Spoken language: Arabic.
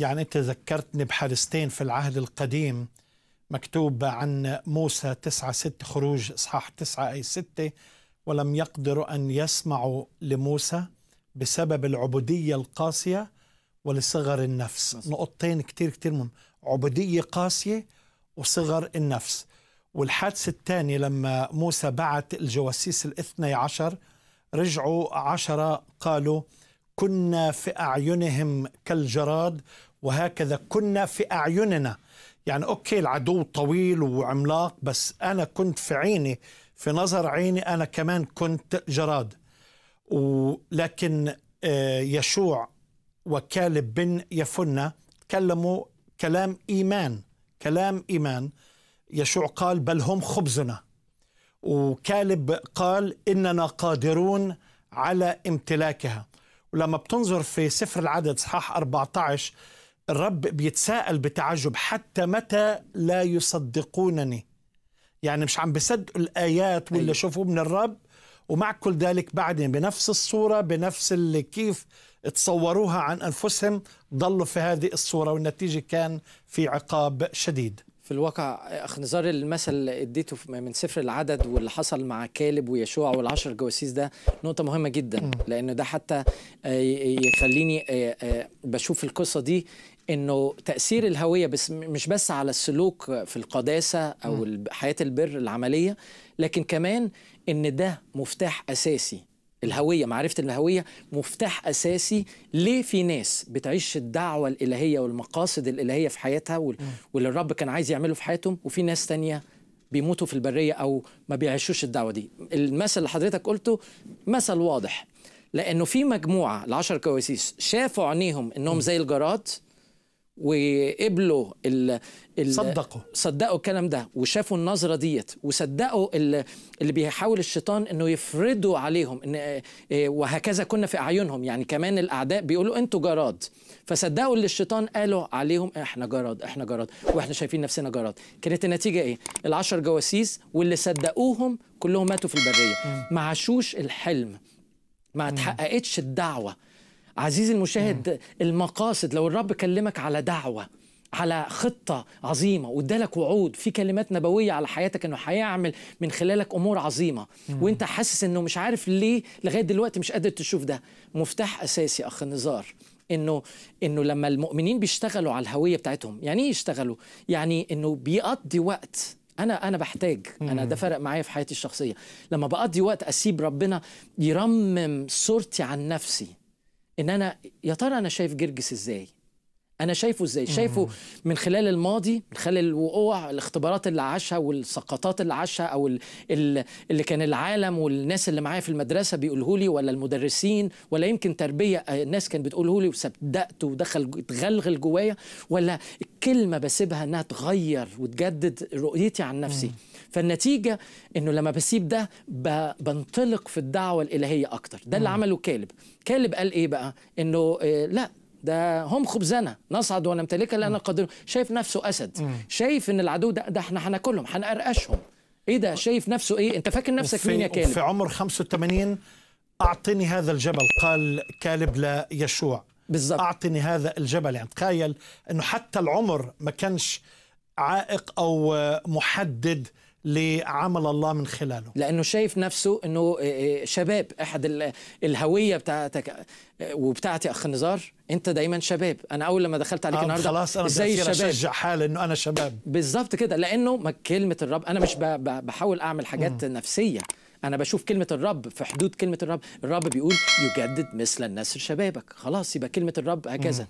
يعني أنت ذكرتني بحادثتين في العهد القديم مكتوب عن موسى تسعة ستة خروج إصحاح تسعة أي ستة ولم يقدروا أن يسمعوا لموسى بسبب العبودية القاسية ولصغر النفس. نقطتين كتير كتير مهم. عبودية قاسية وصغر النفس. والحادثة الثانية لما موسى بعت الجواسيس الاثني عشر رجعوا عشرة قالوا كنا في أعينهم كالجراد وهكذا كنا في أعيننا. يعني أوكي العدو طويل وعملاق بس أنا كنت في عيني في نظر عيني أنا كمان كنت جراد. ولكن آه، يشوع وكالب بن يفنة تكلموا كلام إيمان كلام إيمان. يشوع قال بل هم خبزنا. وكالب قال إننا قادرون على امتلاكها. ولما بتنظر في سفر العدد صحاح 14 الرب بيتساءل بتعجب حتى متى لا يصدقونني يعني مش عم بصدقوا الآيات واللي أيوة. شوفوه من الرب ومع كل ذلك بعدين بنفس الصورة بنفس اللي كيف تصوروها عن أنفسهم ضلوا في هذه الصورة والنتيجة كان في عقاب شديد في الواقع أخ نزار المثل اللي اديته من سفر العدد واللي حصل مع كالب ويشوع والعشر جواسيس ده نقطة مهمة جدا لأنه ده حتى آه، يخليني آه، آه، بشوف القصة دي إنه تأثير الهوية بس مش بس على السلوك في القداسة أو حياة البر العملية لكن كمان إن ده مفتاح أساسي الهوية معرفة الهوية مفتاح أساسي ليه في ناس بتعيش الدعوة الإلهية والمقاصد الإلهية في حياتها وال- واللي الرب كان عايز يعمله في حياتهم وفي ناس تانية بيموتوا في البرية أو ما بيعيشوش الدعوة دي. المثل اللي حضرتك قلته مثل واضح لأنه في مجموعة العشر كواسيس شافوا عينيهم إنهم زي الجراد وقبلوا ال ال صدقوا. صدقوا الكلام ده وشافوا النظرة ديت وصدقوا ال- اللي بيحاول الشيطان إنه يفرضوا عليهم إن آه، آه، وهكذا كنا في أعينهم. يعني كمان الأعداء بيقولوا أنتوا جراد. فصدقوا اللي الشيطان قالوا عليهم إحنا جراد إحنا جراد وإحنا شايفين نفسنا جراد. كانت النتيجة إيه؟ العشر جواسيس واللي صدقوهم كلهم ماتوا في البرية. ما عاشوش الحلم ما اتحققتش الدعوة. عزيزي المشاهد المقاصد لو الرب كلمك على دعوة على خطة عظيمة وادالك وعود في كلمات نبوية على حياتك إنه هيعمل من خلالك أمور عظيمة وأنت حاسس إنه مش عارف ليه لغاية دلوقتي مش قادر تشوف ده مفتاح أساسي أخ نزار إنه إنه لما المؤمنين بيشتغلوا على الهوية بتاعتهم يعني إيه يشتغلوا؟ يعني إنه بيقضي وقت. أنا أنا بحتاج أنا ده فرق معايا في حياتي الشخصية. لما بقضي وقت أسيب ربنا يرمم صورتي عن نفسي إن أنا يا ترى أنا شايف جرجس إزاي؟ أنا شايفه إزاي؟ شايفه من خلال الماضي من خلال الوقوع الاختبارات اللي عاشها والسقطات اللي عاشها أو ال- ال- اللي كان العالم والناس اللي معايا في المدرسة بيقوله لي ولا المدرسين ولا يمكن تربية آه، الناس كانت بتقوله لي وصدقت ودخل اتغلغل جوايا ولا الكلمة بسيبها إنها تغير وتجدد رؤيتي عن نفسي. فالنتيجة إنه لما بسيب ده بنطلق في الدعوة الإلهية أكتر. ده اللي عمله كالب. كالب قال إيه بقى؟ إنه آه، لأ ده هم خبزنا نصعد ونمتلكها لأن قادرون شايف نفسه أسد. شايف إن العدو ده ده إحنا هناكلهم هنقرقشهم. إيه ده؟ شايف نفسه إيه؟ أنت فاكر نفسك مين يا كالب؟ في عمر 85 أعطني هذا الجبل قال كالب ليشوع بالظبط أعطني هذا الجبل. يعني تخيل أنه حتى العمر ما كانش عائق أو محدد لعمل الله من خلاله. لأنه شايف نفسه إنه آه، آه، شباب. أحد ال- الهوية بتاعتك آه، وبتاعتي أخ نزار أنت دايما شباب. أنا أول لما دخلت عليك النهارده خلاص بدي أصير الشباب أشجع حالي أنه أنا شباب. بالظبط كده. لأنه ما كلمة الرب أنا مش بحاول أعمل حاجات نفسية. أنا بشوف كلمة الرب في حدود كلمة الرب. الرب بيقول يجدد مثل النسر شبابك. خلاص يبقى كلمة الرب هكذا.